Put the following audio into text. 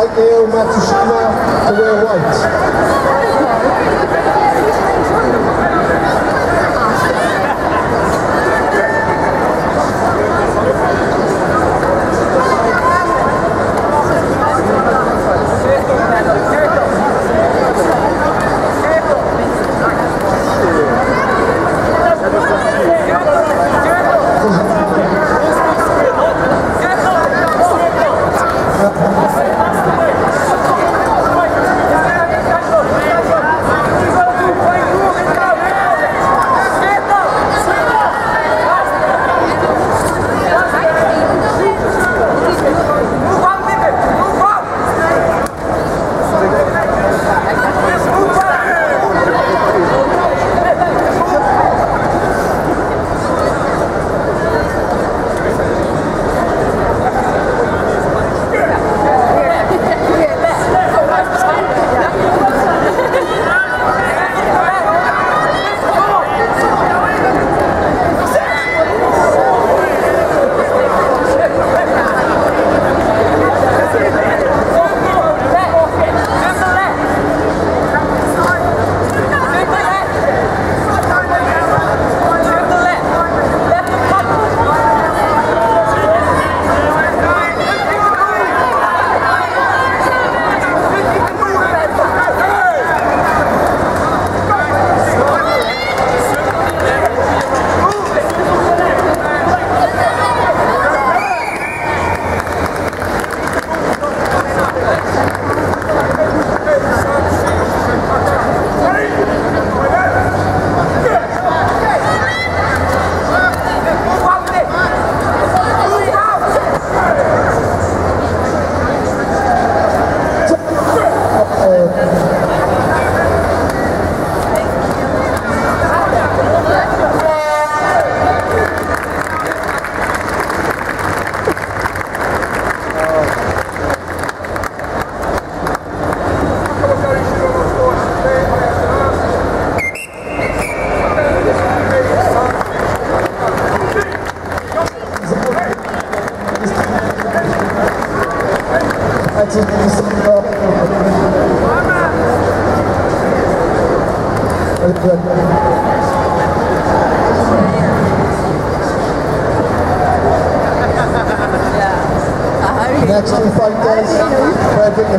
Io Matsushima to wear white. Next two fighters, Frederick